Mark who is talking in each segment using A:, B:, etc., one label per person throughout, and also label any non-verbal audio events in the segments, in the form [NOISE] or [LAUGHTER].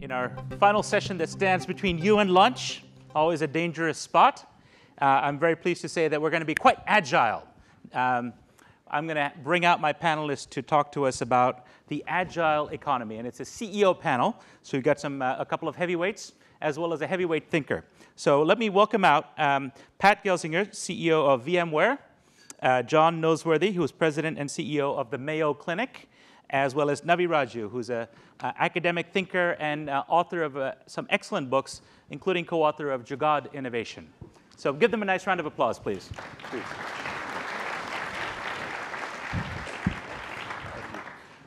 A: In our final session that stands between you and lunch, always a dangerous spot, uh, I'm very pleased to say that we're going to be quite agile. Um, I'm going to bring out my panelists to talk to us about the agile economy, and it's a CEO panel. So we've got some uh, a couple of heavyweights as well as a heavyweight thinker. So let me welcome out um, Pat Gelsinger, CEO of VMware, uh, John Noseworthy, who is president and CEO of the Mayo Clinic, as well as Navi Radjou, who's an academic thinker and uh, author of uh, some excellent books, including co-author of Jugaad Innovation. So give them a nice round of applause, please. please.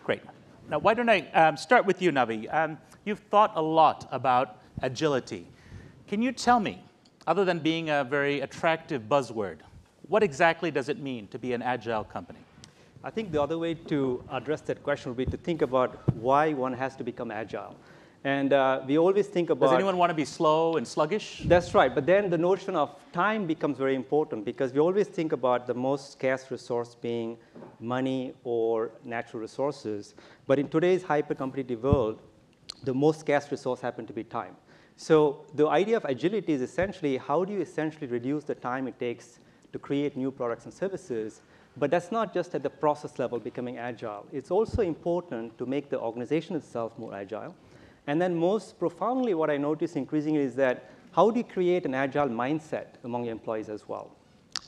A: Great. Now, why don't I um, start with you, Navi? Um, you've thought a lot about agility. Can you tell me, other than being a very attractive buzzword, what exactly does it mean to be an agile company?
B: I think the other way to address that question would be to think about why one has to become agile. And uh, we always think about.
A: Does anyone want to be slow and sluggish?
B: That's right. But then the notion of time becomes very important because we always think about the most scarce resource being money or natural resources. But in today's hyper competitive world, the most scarce resource happens to be time. So the idea of agility is essentially how do you essentially reduce the time it takes to create new products and services but that's not just at the process level becoming agile. It's also important to make the organization itself more agile. And then most profoundly, what I notice increasingly is that how do you create an agile mindset among your employees as well?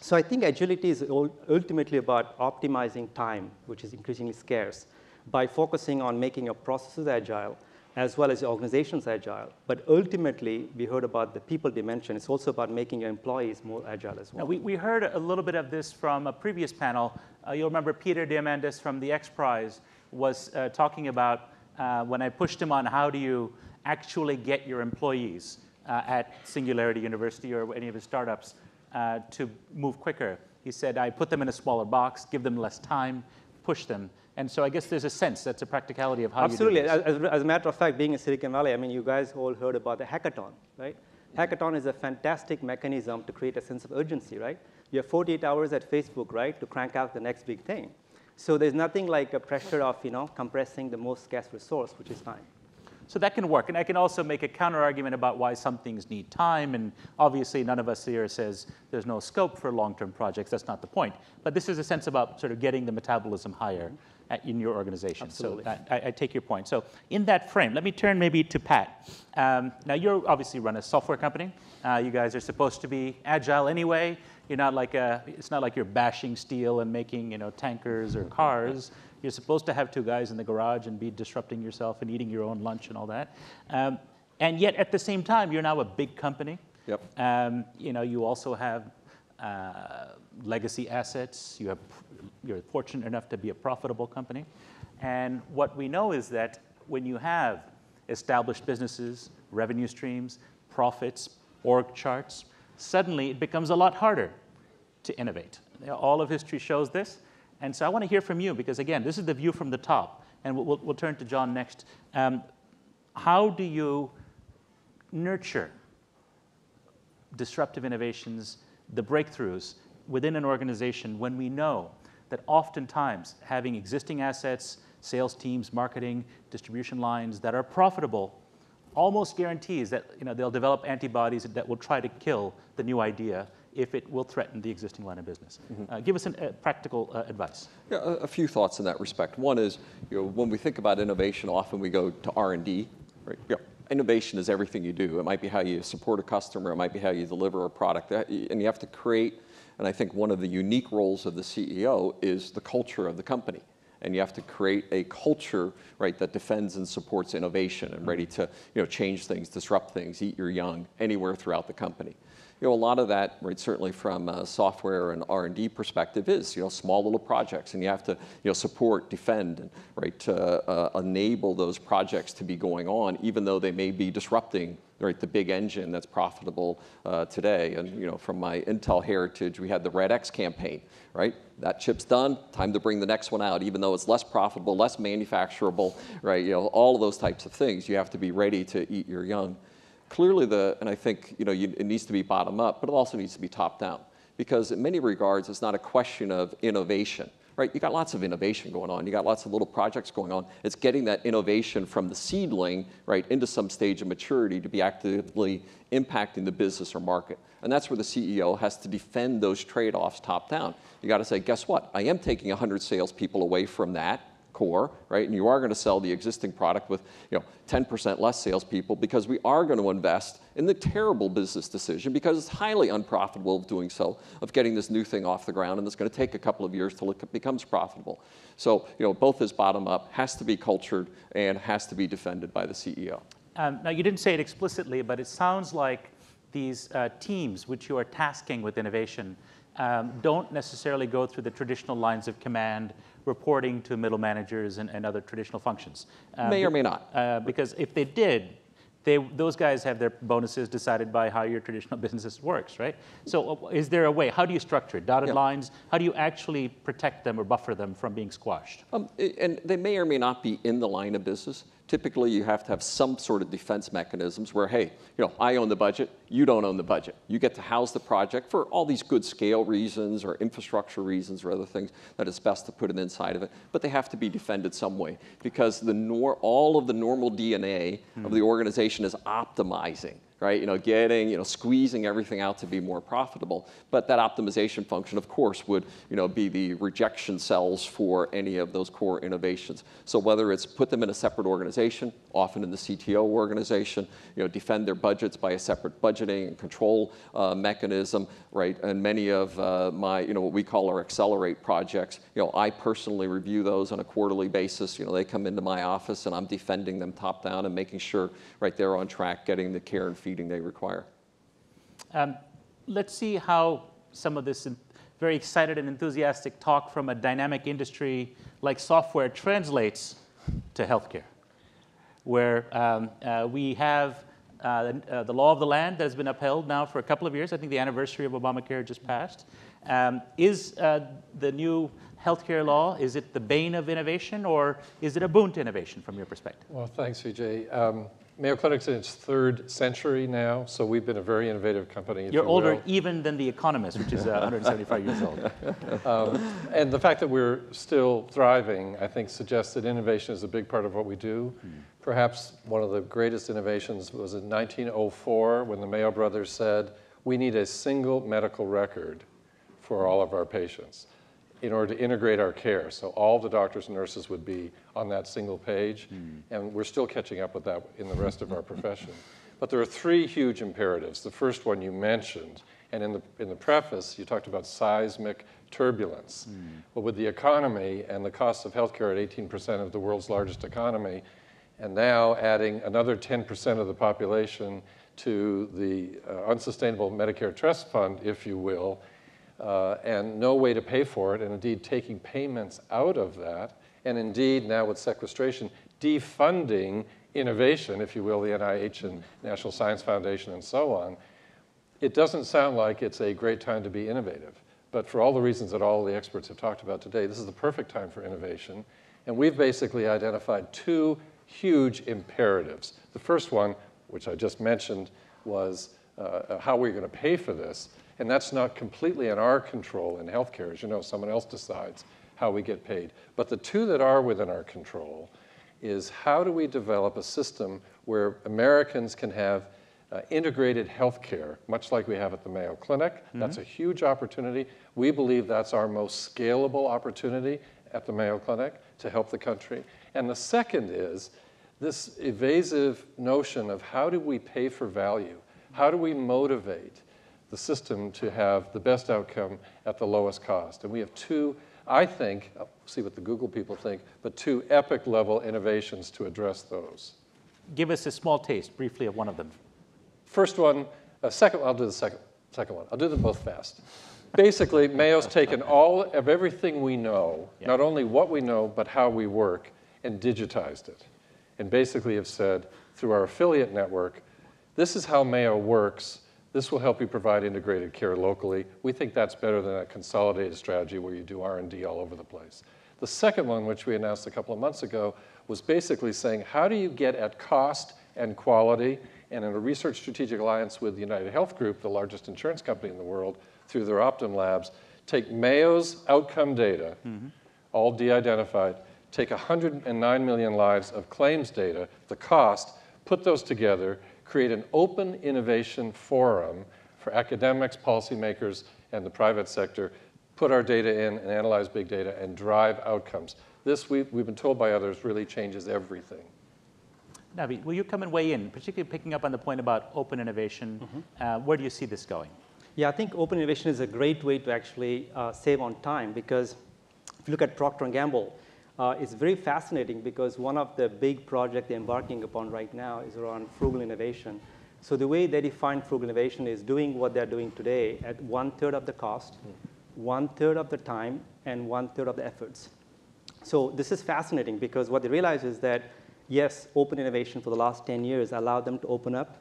B: So I think agility is ultimately about optimizing time, which is increasingly scarce, by focusing on making your processes agile as well as your organizations agile. But ultimately, we heard about the people dimension. It's also about making your employees more agile as well.
A: Now, we, we heard a little bit of this from a previous panel. Uh, you'll remember Peter Diamandis from the X Prize was uh, talking about uh, when I pushed him on how do you actually get your employees uh, at Singularity University or any of his startups uh, to move quicker. He said, I put them in a smaller box, give them less time, push them. And so I guess there's a sense that's a practicality of how
B: Absolutely.
A: you do
B: this. As, as a matter of fact, being in Silicon Valley, I mean, you guys all heard about the hackathon, right? Hackathon is a fantastic mechanism to create a sense of urgency, right? You have 48 hours at Facebook, right, to crank out the next big thing. So there's nothing like a pressure of, you know, compressing the most scarce resource, which is time.
A: So that can work. And I can also make a counter argument about why some things need time. And obviously, none of us here says there's no scope for long term projects. That's not the point. But this is a sense about sort of getting the metabolism higher at, in your organization.
B: Absolutely.
A: So I, I, take your point. So in that frame, let me turn maybe to Pat. Um, now, you obviously run a software company. Uh, you guys are supposed to be agile anyway. You're not like a, it's not like you're bashing steel and making you know, tankers or cars. You're supposed to have two guys in the garage and be disrupting yourself and eating your own lunch and all that. Um, and yet, at the same time, you're now a big company.
C: Yep.
A: Um, you know, you also have uh, legacy assets. You have, you're fortunate enough to be a profitable company. And what we know is that when you have established businesses, revenue streams, profits, org charts, suddenly it becomes a lot harder to innovate. All of history shows this. And so I want to hear from you because, again, this is the view from the top. And we'll, we'll turn to John next. Um, how do you nurture disruptive innovations, the breakthroughs within an organization when we know that oftentimes having existing assets, sales teams, marketing, distribution lines that are profitable almost guarantees that you know, they'll develop antibodies that will try to kill the new idea if it will threaten the existing line of business. Mm-hmm. Uh, give us some uh, practical uh, advice.
C: Yeah, a, a, few thoughts in that respect. One is, you know, when we think about innovation, often we go to R&D, right? Yeah. Innovation is everything you do. It might be how you support a customer, it might be how you deliver a product, and you have to create, and I think one of the unique roles of the CEO is the culture of the company and you have to create a culture right that defends and supports innovation and ready to you know change things disrupt things eat your young anywhere throughout the company you know, a lot of that, right, certainly from a software and R&D perspective is, you know, small little projects and you have to, you know, support, defend, and, right, uh, enable those projects to be going on even though they may be disrupting, right, the big engine that's profitable uh, today. And, you know, from my Intel heritage, we had the Red X campaign, right? That chip's done, time to bring the next one out, even though it's less profitable, less manufacturable, right, you know, all of those types of things. You have to be ready to eat your young clearly the, and I think you know, you, it needs to be bottom up, but it also needs to be top down. because in many regards, it's not a question of innovation right? You got lots of innovation going on. You got lots of little projects going on. It's getting that innovation from the seedling, right, into some stage of maturity to be actively impacting the business or market. And that's where the CEO has to defend those trade-offs top down. You got to say, guess what? I am taking 100 salespeople away from that core, right? And you are going to sell the existing product with you know, 10% less salespeople because we are going to invest in the terrible business decision because it's highly unprofitable of doing so, of getting this new thing off the ground, and it's going to take a couple of years till it becomes profitable. So you know, both is bottom up, has to be cultured, and has to be defended by the CEO.
A: Um, now, you didn't say it explicitly, but it sounds like these uh, teams which you are tasking with innovation um, don't necessarily go through the traditional lines of command reporting to middle managers and, and other traditional functions.
C: Uh, may or may not.
A: Uh, because if they did, they, those guys have their bonuses decided by how your traditional [LAUGHS] business works, right? So uh, is there a way? How do you structure it? Dotted yeah. lines? How do you actually protect them or buffer them from being squashed? Um,
C: and they may or may not be in the line of business typically you have to have some sort of defense mechanisms where, hey, you know, I own the budget, you don't own the budget. You get to house the project for all these good scale reasons or infrastructure reasons or other things that it's best to put it inside of it, but they have to be defended some way because the nor- all of the normal DNA mm. of the organization is optimizing right? You know, getting, you know, squeezing everything out to be more profitable. But that optimization function, of course, would, you know, be the rejection cells for any of those core innovations. So whether it's put them in a separate organization, often in the CTO organization, you know, defend their budgets by a separate budgeting and control uh, mechanism, right? And many of uh, my, you know, what we call our accelerate projects, you know, I personally review those on a quarterly basis. You know, they come into my office and I'm defending them top down and making sure, right, they're on track, getting the care and feeding they require. Um,
A: let's see how some of this very excited and enthusiastic talk from a dynamic industry like software translates to healthcare, where um, uh, we have uh, uh, the law of the land that has been upheld now for a couple of years. I think the anniversary of Obamacare just passed. Um, is uh, the new healthcare law, is it the bane of innovation or is it a boon to innovation from your perspective?
D: Well, thanks, Vijay. Um, Mayo Clinic's in its third century now, so we've been a very innovative company.
A: You're
D: you
A: older even than The Economist, which is uh, 175 years old. [LAUGHS] Um,
D: and the fact that we're still thriving, I think, suggests that innovation is a big part of what we do. Hmm. Perhaps one of the greatest innovations was in 1904 when the Mayo brothers said, we need a single medical record for all of our patients in order to integrate our care. So all the doctors and nurses would be on that single page, mm. and we're still catching up with that in the rest of our profession. But there are three huge imperatives. The first one you mentioned, and in the, in the preface, you talked about seismic turbulence. Mm. Well, with the economy and the cost of healthcare at 18% of the world's largest economy, and now adding another 10% of the population to the uh, unsustainable Medicare trust fund, if you will, uh, and no way to pay for it, and indeed taking payments out of that, and indeed now with sequestration, defunding innovation, if you will, the NIH and National Science Foundation and so on, it doesn't sound like it's a great time to be innovative. But for all the reasons that all the experts have talked about today, this is the perfect time for innovation. And we've basically identified two huge imperatives. The first one, which I just mentioned, was uh, how we're going to pay for this. And that's not completely in our control in healthcare. As you know, someone else decides how we get paid. But the two that are within our control is how do we develop a system where Americans can have uh, integrated healthcare, much like we have at the Mayo Clinic. Mm-hmm. That's a huge opportunity. We believe that's our most scalable opportunity at the Mayo Clinic to help the country. And the second is this evasive notion of how do we pay for value? How do we motivate the system to have the best outcome at the lowest cost. And we have two, I think, oh, I'll see what the Google people think, but two epic level innovations to address those.
A: Give us a small taste, briefly, of one of them.
D: First one, a second, I'll do the second, second one. I'll do them both fast. Basically, Mayo's taken all of everything we know, yeah. not only what we know, but how we work, and digitized it. And basically have said, through our affiliate network, this is how Mayo works this will help you provide integrated care locally. We think that's better than a consolidated strategy where you do R&D all over the place. The second one, which we announced a couple of months ago, was basically saying, how do you get at cost and quality? And in a research strategic alliance with United Health Group, the largest insurance company in the world, through their Optum labs, take Mayo's outcome data, mm-hmm. all de-identified, take 109 million lives of claims data, the cost, put those together, create an open innovation forum for academics, policymakers, and the private sector, put our data in and analyze big data and drive outcomes. This, we, we've been told by others, really changes everything.
A: Navi, will you come and weigh in, particularly picking up on the point about open innovation? Mm-hmm. Uh, where do you see this going?
B: Yeah, I think open innovation is a great way to actually uh, save on time because if you look at Procter & Gamble, uh, it's very fascinating because one of the big projects they're embarking upon right now is around frugal innovation. So the way they define frugal innovation is doing what they're doing today at one third of the cost, mm. one third of the time, and one third of the efforts. So this is fascinating because what they realize is that yes, open innovation for the last 10 years allowed them to open up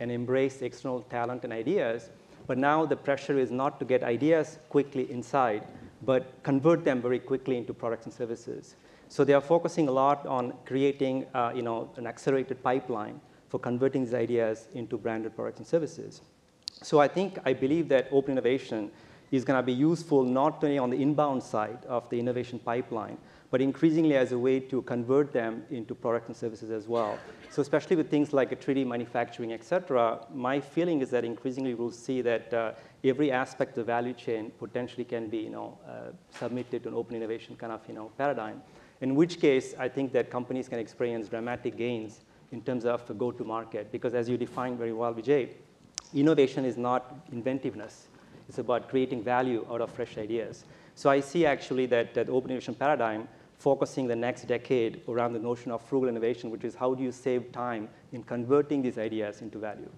B: and embrace external talent and ideas. But now the pressure is not to get ideas quickly inside, but convert them very quickly into products and services. So they are focusing a lot on creating uh, you know, an accelerated pipeline for converting these ideas into branded products and services. So I think, I believe that open innovation is going to be useful not only on the inbound side of the innovation pipeline, but increasingly as a way to convert them into products and services as well. So especially with things like 3D manufacturing, et cetera, my feeling is that increasingly we'll see that uh, every aspect of the value chain potentially can be you know, uh, submitted to an open innovation kind of you know, paradigm. In which case, I think that companies can experience dramatic gains in terms of go-to-market. Because as you defined very well, Vijay, innovation is not inventiveness. It's about creating value out of fresh ideas. So I see actually that, that open innovation paradigm focusing the next decade around the notion of frugal innovation, which is how do you save time in converting these ideas into value.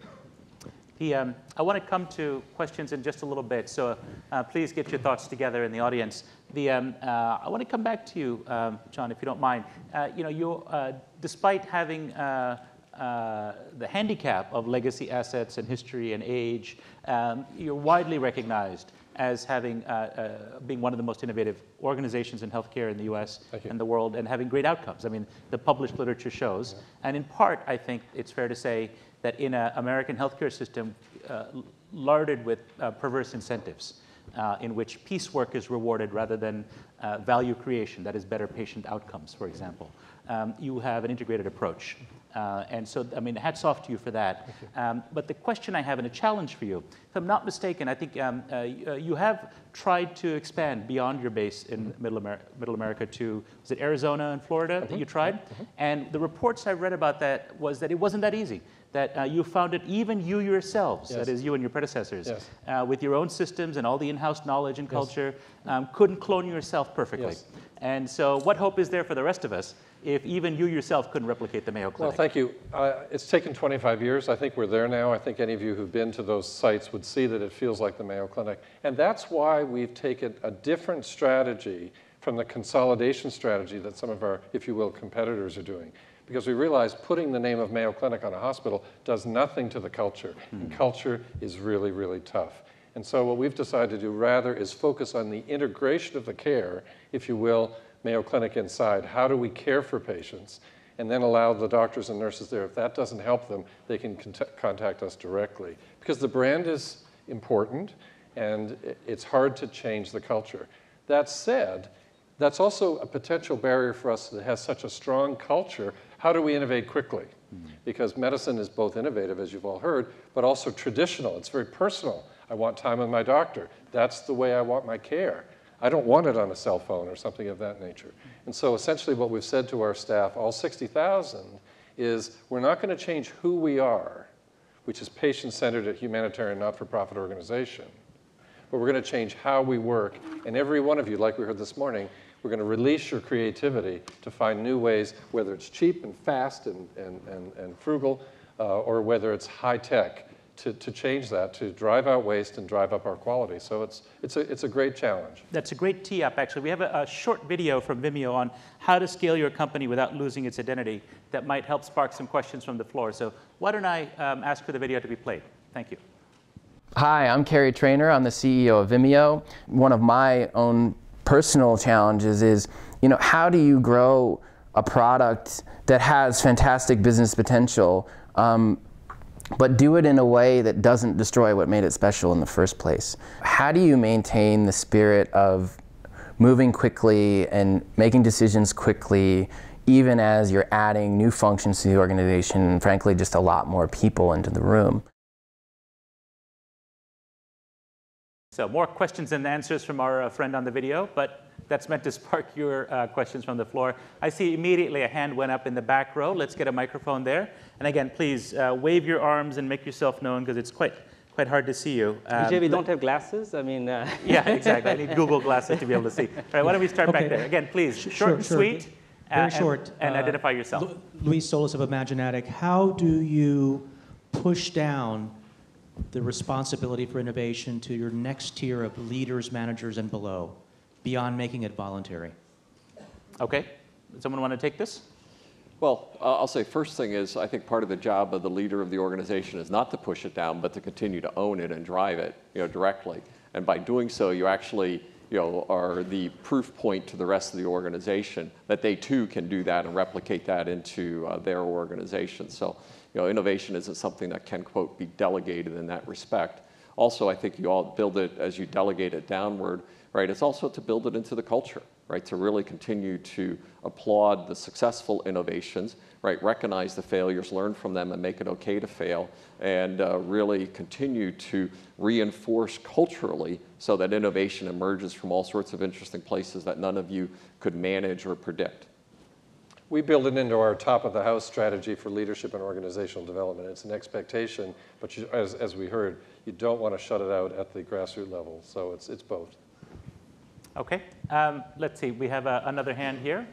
A: The, um, I want to come to questions in just a little bit, so uh, please get your thoughts together in the audience. The, um, uh, I want to come back to you, um, John, if you don't mind. Uh, you know, you, uh, despite having uh, uh, the handicap of legacy assets and history and age, um, you're widely recognized as having uh, uh, being one of the most innovative organizations in healthcare in the U.S. and the world, and having great outcomes. I mean, the published literature shows, yeah. and in part, I think it's fair to say that in an American healthcare system uh, larded with uh, perverse incentives. Uh, in which piecework is rewarded rather than uh, value creation, that is better patient outcomes, for example. Um, you have an integrated approach. Uh, and so, I mean, hats off to you for that. You. Um, but the question I have and a challenge for you, if I'm not mistaken, I think um, uh, uh you have tried to expand beyond your base in Middle, Amer- Middle America to, was it Arizona and Florida mm-hmm. that you tried? Mm-hmm. And the reports I read about that was that it wasn't that easy. That uh, you found it, even you yourselves, yes. that is, you and your predecessors, yes. Uh, with your own systems and all the in house knowledge and culture, yes. um, couldn't clone yourself perfectly. And so, what hope is there for the rest of us if even you yourself couldn't replicate the Mayo Clinic?
D: Well, thank you. Uh, it's taken 25 years. I think we're there now. I think any of you who've been to those sites would see that it feels like the Mayo Clinic. And that's why we've taken a different strategy from the consolidation strategy that some of our, if you will, competitors are doing. Because we realize putting the name of Mayo Clinic on a hospital does nothing to the culture. Mm. And culture is really, really tough. And so what we've decided to do rather is focus on the integration of the care, if you will, Mayo Clinic inside. How do we care for patients? And then allow the doctors and nurses there. If that doesn't help them, they can contact us directly. Because the brand is important and it's hard to change the culture. That said, that's also a potential barrier for us that has such a strong culture. How do we innovate quickly? Because medicine is both innovative, as you've all heard, but also traditional. It's very personal. I want time with my doctor. That's the way I want my care. I don't want it on a cell phone or something of that nature. And so essentially what we've said to our staff, all 60,000, is we're not going to change who we are, which is patient-centered at humanitarian not-for-profit organization, but we're going to change how we work. And every one of you, like we heard this morning, we're going to release your creativity to find new ways, whether it's cheap and fast and, and, and, and frugal, uh, or whether it's high tech to, to change that, to drive out waste and drive up our quality. So it's, it's, a, it's a great challenge.
A: That's a great tee up, actually. We have a, a short video from Vimeo on how to scale your company without losing its identity that might help spark some questions from the floor. So why don't I um, ask for the video to be played? Thank you.
E: Hi, I'm Kerry Trainor. I'm the CEO of Vimeo. One of my own personal challenges is, you know, how do you grow a product that has fantastic business potential um, but do it in a way that doesn't destroy what made it special in the first place. How do you maintain the spirit of moving quickly and making decisions quickly, even as you're adding new functions to the organization and, frankly, just a lot more people into the room?
A: So, more questions and answers from our uh, friend on the video, but that's meant to [LAUGHS] spark your uh, questions from the floor. I see immediately a hand went up in the back row. Let's get a microphone there. And again, please uh, wave your arms and make yourself known because it's quite quite hard to see you.
B: Um, Vijay, we don't have glasses. I mean, uh... [LAUGHS]
A: yeah, exactly. I need Google [LAUGHS] glasses to be able to see. All right, why don't we start okay. back there again, please? Short sure, and sweet. Sure.
F: Very uh, short.
A: And, and uh, identify yourself.
F: Lu Luis Solis of Imaginatik. How do you push down the responsibility for innovation to your next tier of leaders, managers, and below? beyond making it voluntary?
A: Okay. Does Someone want to take this?
C: Well, I'll say first thing is I think part of the job of the leader of the organization is not to push it down, but to continue to own it and drive it, you know, directly. And by doing so, you actually, you know, are the proof point to the rest of the organization that they too can do that and replicate that into uh, their organization. So, you know, innovation isn't something that can quote be delegated in that respect. Also, I think you all build it as you delegate it downward right? It's also to build it into the culture, right? To really continue to applaud the successful innovations, right? Recognize the failures, learn from them, and make it okay to fail, and uh, really continue to reinforce culturally so that innovation emerges from all sorts of interesting places that none of you could manage or predict.
D: We build it into our top of the house strategy for leadership and organizational development. It's an expectation, but you, as, as we heard, you don't want to shut it out at the grassroots level. So it's, it's both.
A: Okay, um, let's see, we have uh, another hand here.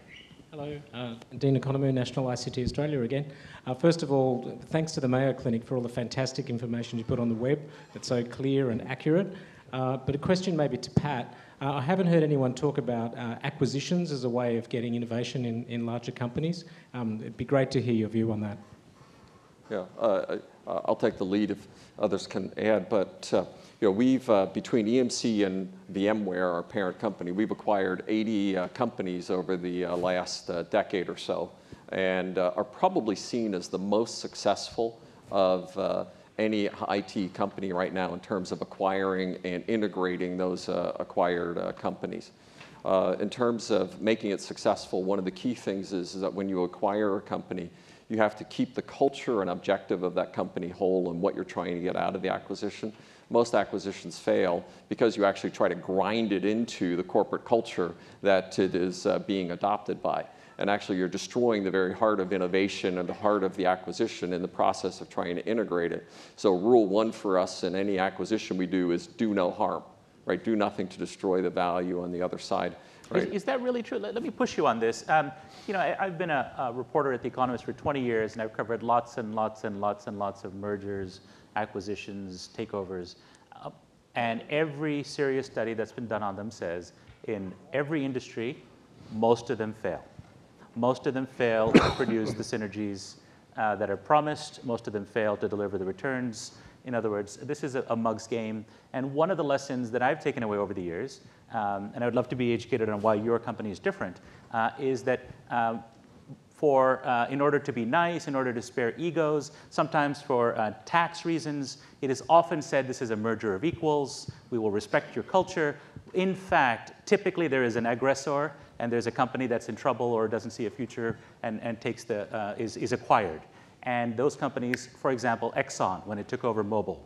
G: Hello, uh, Dean Economou, National ICT Australia again. Uh, first of all, thanks to the Mayo Clinic for all the fantastic information you put on the web. It's so clear and accurate. Uh, but a question maybe to Pat. Uh, I haven't heard anyone talk about uh, acquisitions as a way of getting innovation in, in larger companies. Um, it'd be great to hear your view on that.
C: Yeah, I'll take the lead if others can add, but you know, we've, uh, between EMC and VMware, our parent company, we've acquired 80 uh, companies over the uh, last uh, decade or so and uh, are probably seen as the most successful of uh, any IT company right now in terms of acquiring and integrating those acquired companies. in terms of making it successful, one of the key things is, is that when you acquire a company, you have to keep the culture and objective of that company whole and what you're trying to get out of the acquisition most acquisitions fail because you actually try to grind it into the corporate culture that it is uh, being adopted by. And actually, you're destroying the very heart of innovation and the heart of the acquisition in the process of trying to integrate it. So, rule one for us in any acquisition we do is do no harm, right? Do nothing to destroy the value on the other side. Right.
A: Is, is, that really true? Let, let, me push you on this. Um, you know, I, have been a, a, reporter at The Economist for 20 years, and I've covered lots and lots and lots and lots of mergers, acquisitions, takeovers. Uh, and every serious study that's been done on them says in every industry, most of them fail. Most of them fail to produce the synergies uh, that are promised. Most of them fail to deliver the returns. In other words, this is a, a mug's game. And one of the lessons that I've taken away over the years, um, and I would love to be educated on why your company is different, uh, is that um, for, uh, in order to be nice, in order to spare egos, sometimes for uh, tax reasons. It is often said this is a merger of equals. We will respect your culture. In fact, typically there is an aggressor and there's a company that's in trouble or doesn't see a future and, and takes the, uh, is, is acquired. And those companies, for example, Exxon, when it took over Mobil,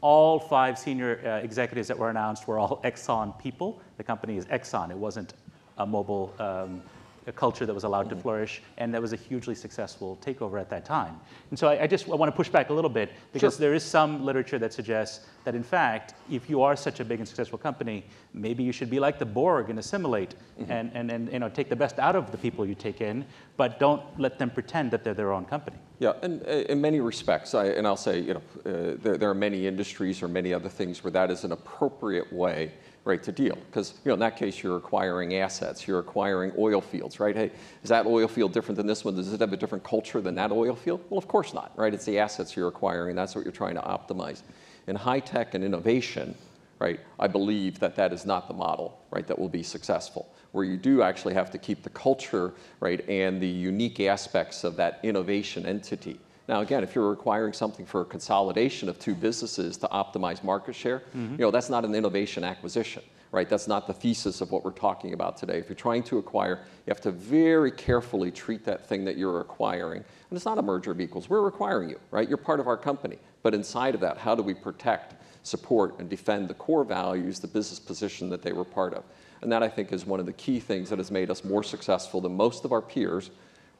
A: all five senior uh, executives that were announced were all Exxon people. The company is Exxon. It wasn't a Mobil um, a culture that was allowed to flourish, and that was a hugely successful takeover at that time. And so I, I just I want to push back a little bit because sure. there is some literature that suggests that in fact, if you are such a big and successful company, maybe you should be like the Borg and assimilate mm-hmm. and, and, and you know, take the best out of the people you take in, but don't let them pretend that they're their own company.
C: Yeah, and uh, in many respects, I, and I'll say, you know, uh, there, there are many industries or many other things where that is an appropriate way right, to deal. Because you know, in that case, you're acquiring assets, you're acquiring oil fields, right? Hey, is that oil field different than this one? Does it have a different culture than that oil field? Well, of course not, right? It's the assets you're acquiring, that's what you're trying to optimize. In high tech and innovation, right, I believe that that is not the model, right, that will be successful. Where you do actually have to keep the culture, right, and the unique aspects of that innovation entity Now, again, if you're requiring something for a consolidation of two businesses to optimize market share, mm-hmm. you know, that's not an innovation acquisition, right? That's not the thesis of what we're talking about today. If you're trying to acquire, you have to very carefully treat that thing that you're acquiring. And it's not a merger of equals. We're acquiring you, right? You're part of our company. But inside of that, how do we protect, support, and defend the core values, the business position that they were part of? And that, I think, is one of the key things that has made us more successful than most of our peers,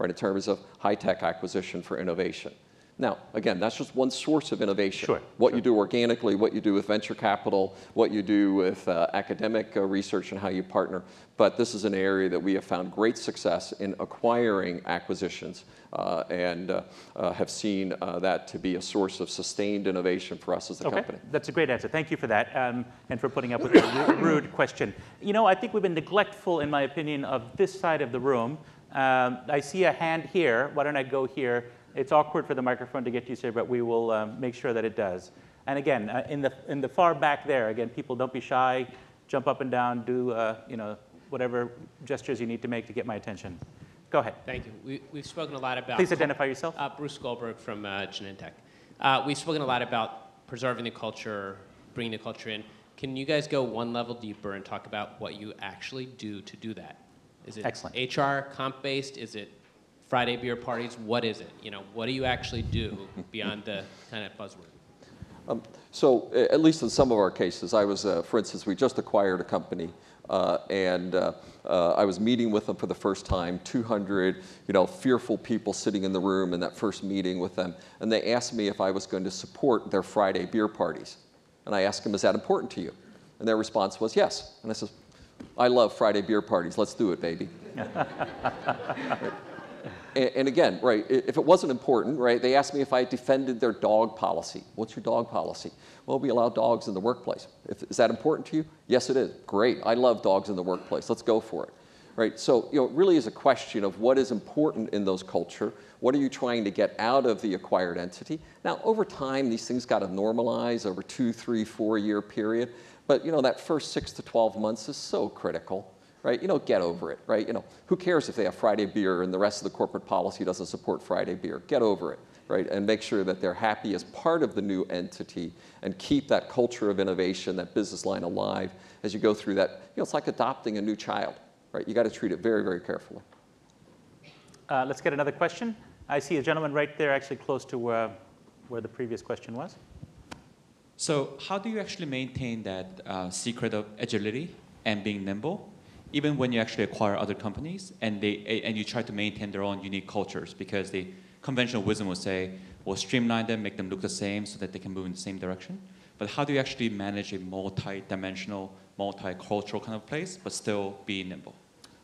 C: right, in terms of high-tech acquisition for innovation. Now, again, that's just one source of innovation.
A: Sure,
C: What you do organically, what you do with venture capital, what you do with uh, academic uh, research, and how you partner. But this is an area that we have found great success in acquiring acquisitions uh, and uh, uh, have seen uh, that to be a source of sustained innovation for us as a
A: Okay,
C: company.
A: that's a great answer. Thank you for that, um, and for putting up with the rude question. You know, I think we've been neglectful, in my opinion, of this side of the room. Um, I see a hand here. Why don't I go here? It's awkward for the microphone to get you, sir, but we will um, make sure that it does. And again, uh, in the in the far back there, again, people don't be shy. Jump up and down. Do uh, you know whatever gestures you need to make to get my attention. Go ahead.
H: Thank you. We, we've spoken a lot about.
A: Please identify yourself.
H: Uh, Bruce Goldberg from uh, Genentech. Uh, we've spoken a lot about preserving the culture, bringing the culture in. Can you guys go one level deeper and talk about what you actually do to do that? Is it
A: Excellent.
H: HR comp based? Is it Friday beer parties? What is it? You know, what do you actually do [LAUGHS] beyond the kind of buzzword?
C: Um, so, at least in some of our cases, I was, uh, for instance, we just acquired a company, uh, and uh, uh, I was meeting with them for the first time. 200, you know, fearful people sitting in the room in that first meeting with them, and they asked me if I was going to support their Friday beer parties, and I asked them, "Is that important to you?" And their response was, "Yes." And I said, "I love Friday beer parties. Let's do it, baby." [LAUGHS] And, and again, right, if it wasn't important, right, they asked me if I defended their dog policy. What's your dog policy? Well, we allow dogs in the workplace. If, is that important to you? Yes, it is. Great. I love dogs in the workplace. Let's go for it. Right? So, you know, it really is a question of what is important in those culture. What are you trying to get out of the acquired entity? Now, over time, these things got to normalize over two, three, four year period. But, you know, that first six to 12 months is so critical right? You know, get over it, right? You know, who cares if they have Friday beer and the rest of the corporate policy doesn't support Friday beer? Get over it, right? And make sure that they're happy as part of the new entity and keep that culture of innovation, that business line alive as you go through that. You know, it's like adopting a new child, right? You got to treat it very, very carefully.
A: Uh, let's get another question. I see a gentleman right there, actually close to where, where the previous question was.
I: So how do you actually maintain that uh, secret of agility and being nimble, even when you actually acquire other companies and they and you try to maintain their own unique cultures? Because the conventional wisdom would say, well, streamline them, make them look the same, so that they can move in the same direction. But how do you actually manage a multi-dimensional, multicultural kind of place, but still be nimble?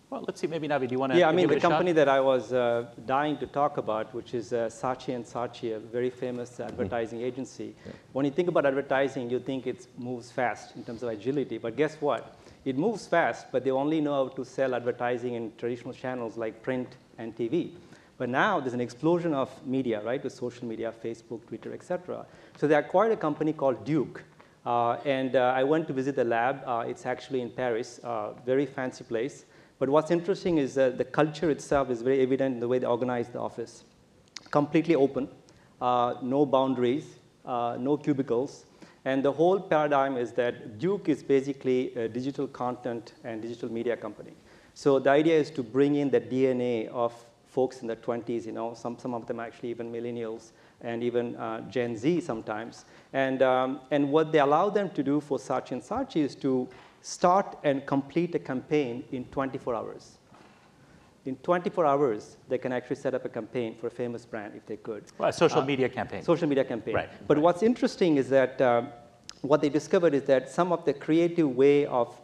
A: Well, let's see. Maybe Navi, do you want to?
B: Yeah, I mean, the
A: a shot?
B: company that I was uh, dying to talk about, which is uh, Saatchi and Saatchi, a very famous advertising agency. When you think about advertising, you think it moves fast in terms of agility. But guess what? It moves fast, but they only know how to sell advertising in traditional channels like print and TV. But now there's an explosion of media, right, with social media, Facebook, Twitter, et cetera. So they acquired a company called Duke. Uh, and uh, I went to visit the lab. Uh, it's actually in Paris, uh, very fancy place. But what's interesting is that the culture itself is very evident in the way they organize the office. Completely open, uh, no boundaries, uh, no cubicles. And the whole paradigm is that Duke is basically a digital content and digital media company. So the idea is to bring in the DNA of folks in the 20s, you know, some, some of them actually even millennials and even uh, Gen Z sometimes. And, um, and what they allow them to do for Saatchi and Saatchi is to start and complete a campaign in 24 hours. In 24 hours, they can actually set up a campaign for a famous brand if they could.
A: Well, a social media campaign.
B: Social media campaign.
A: Right,
B: But what's interesting is that um, what they discovered is that some of the creative way of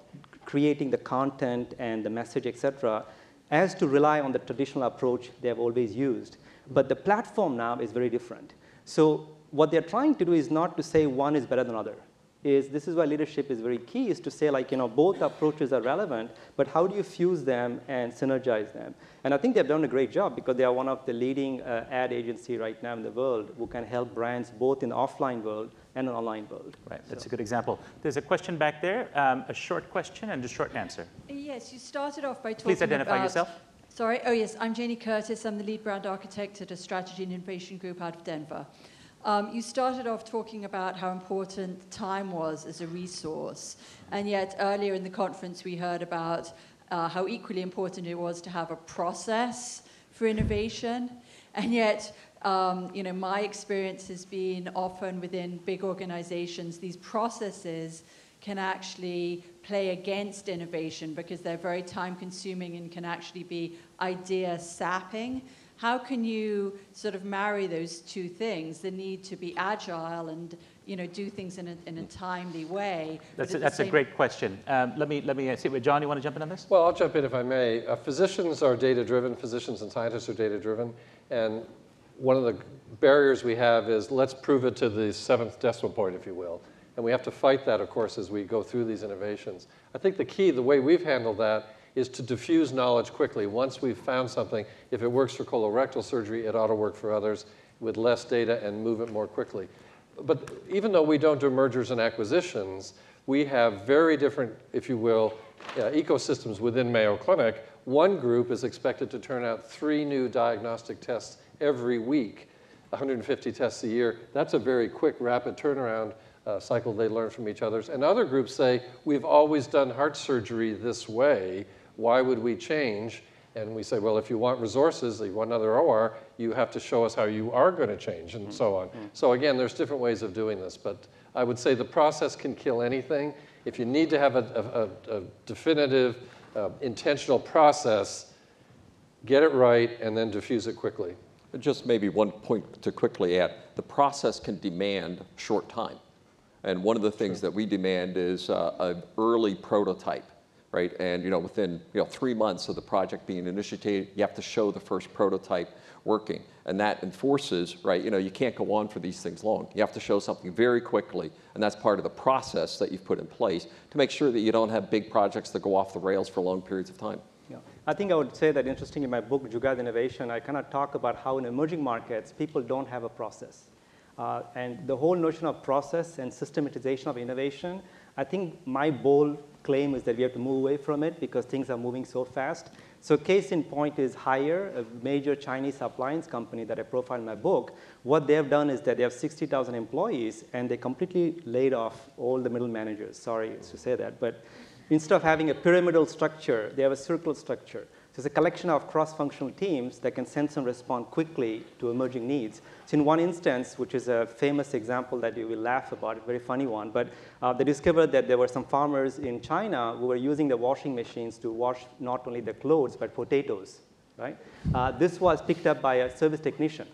B: creating the content and the message, etc., has to rely on the traditional approach they have always used. But the platform now is very different. So what they're trying to do is not to say one is better than other. Is this is why leadership is very key is to say like you know both approaches are relevant, but how do you fuse them and synergize them? And I think they've done a great job because they are one of the leading uh, ad agency right now in the world who can help brands both in the offline world and an online world.
A: Right, that's a good example. There's a question back there, um, a short question and a short answer.
J: Yes, you started off by talking
A: Please identify
J: about
A: yourself.
J: Sorry, oh yes, I'm Janie Curtis. I'm the lead brand architect at a strategy and innovation group out of Denver. Um, you started off talking about how important time was as a resource, and yet earlier in the conference we heard about uh, how equally important it was to have a process for innovation, and yet um, you know, my experience has been often within big organizations, these processes can actually play against innovation because they're very time consuming and can actually be idea sapping. How can you sort of marry those two things, the need to be agile and you know, do things in a, in a timely way?
A: That's, a, that's a great question. Um, let me, let me see, John, you want to jump in on this?
D: Well, I'll jump in if I may. Uh, physicians are data-driven, physicians and scientists are data-driven, and one of the barriers we have is let's prove it to the seventh decimal point, if you will. And we have to fight that, of course, as we go through these innovations. I think the key, the way we've handled that, is to diffuse knowledge quickly. Once we've found something, if it works for colorectal surgery, it ought to work for others with less data and move it more quickly. But even though we don't do mergers and acquisitions, we have very different, if you will, uh, ecosystems within Mayo Clinic. One group is expected to turn out three new diagnostic tests every week, 150 tests a year. That's a very quick, rapid turnaround uh, cycle they learn from each other. And other groups say, we've always done heart surgery this way. Why would we change? And we say, well, if you want resources, you want another OR, you have to show us how you are going to change and so on. Mm-hmm. So again, there's different ways of doing this. But I would say the process can kill anything. If you need to have a, a, a definitive, uh, intentional process, get it right and then diffuse it quickly.
C: Just maybe one point to quickly add. The process can demand short time. And one of the things sure. that we demand is uh, an early prototype, right? And you know, within you know, three months of the project being initiated, you have to show the first prototype working. And that enforces, right, you know, you can't go on for these things long. You have to show something very quickly. And that's part of the process that you've put in place to make sure that you don't have big projects that go off the rails for long periods of time.
B: Yeah. I think I would say that interesting in my book, Jugaad Innovation, I kind of talk about how in emerging markets, people don't have a process. Uh, and the whole notion of process and systematization of innovation, I think my bold claim is that we have to move away from it because things are moving so fast. So case in point is Haier, a major Chinese appliance company that I profile in my book. What they have done is that they have 60,000 employees and they completely laid off all the middle managers. Sorry to say that, but Instead of having a pyramidal structure, they have a circle structure. So it's a collection of cross-functional teams that can sense and respond quickly to emerging needs. So in one instance, which is a famous example that you will laugh about, a very funny one, but uh, they discovered that there were some farmers in China who were using the washing machines to wash not only the clothes, but potatoes, right? Uh, this was picked up by a service technician.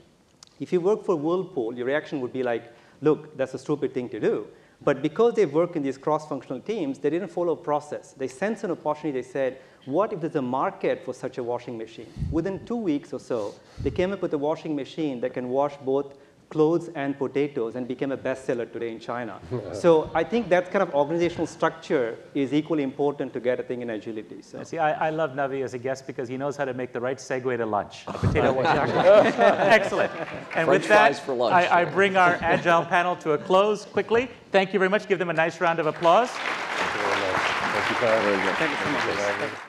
B: If you work for Whirlpool, your reaction would be like, look, that's a stupid thing to do. But because they work in these cross-functional teams, they didn't follow a process. They sensed an opportunity. They said, what if there's a market for such a washing machine? Within two weeks or so, they came up with a washing machine that can wash both clothes and potatoes and became a bestseller today in China. [LAUGHS] so I think that kind of organizational structure is equally important to get a thing in agility. So.
A: See, I, I, love Navi as a guest because he knows how to make the right segue to lunch. [LAUGHS] A potato [LAUGHS] Excellent. And
C: French
A: with that,
C: for lunch.
A: I, I bring our agile panel to a close quickly. Thank you very much. Give them a nice round of applause.
D: Thank you very much. Thank you, Pat.
B: Thank you so much.